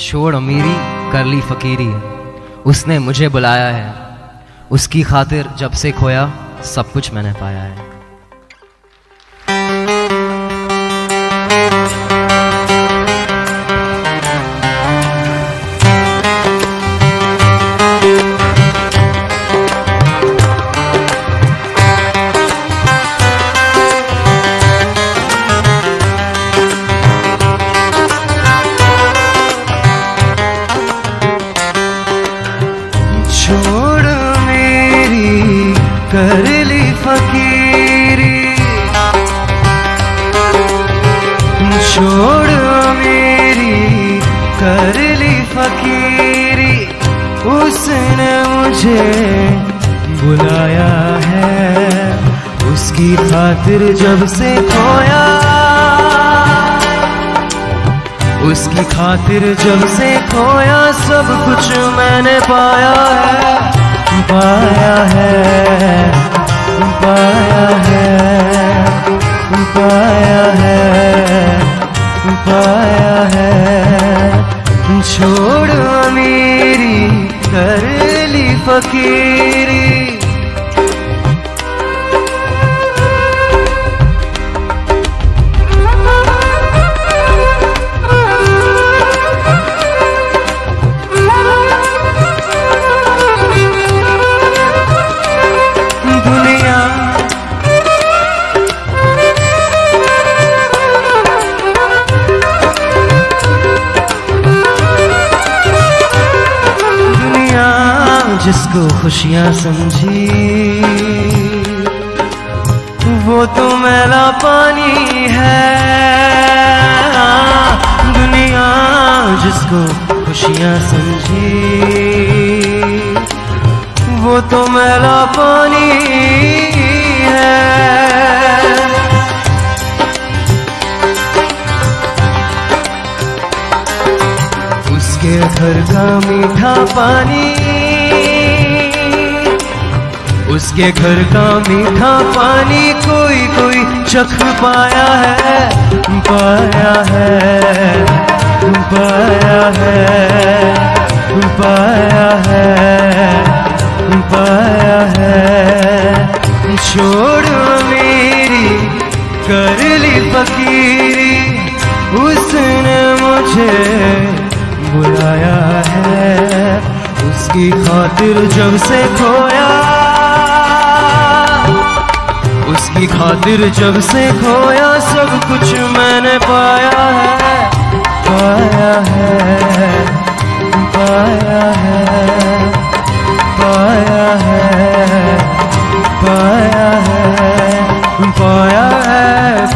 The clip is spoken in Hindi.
छोड़ अमीरी, कर ली फकीरी। उसने मुझे बुलाया है। उसकी खातिर जब से खोया, सब कुछ मैंने पाया है। छोड़ मेरी, कर ली फकीरी। छोड़ मेरी, कर ली फकीरी। उसने मुझे बुलाया है, उसकी खातिर जब से खोया उसकी खातिर जब से खोया सब कुछ मैंने पाया है पाया है पाया है पाया है पाया है। छोड़ मेरी कर ली फकीरी। जिसको खुशियाँ समझी, वो तो मैला पानी है। दुनिया जिसको खुशियाँ समझी, वो तो मैला पानी है। उसके घर का मीठा पानी उसके घर का मीठा पानी कोई कोई चख पाया है पाया है पाया है पाया है पाया है। छोड़ मेरी, कर ली फकीरी, उसने मुझे बुलाया है। उसकी खातिर जब से खोया उसकी खातिर जब से खोया सब कुछ मैंने पाया है पाया है पाया है पाया है पाया है पाया है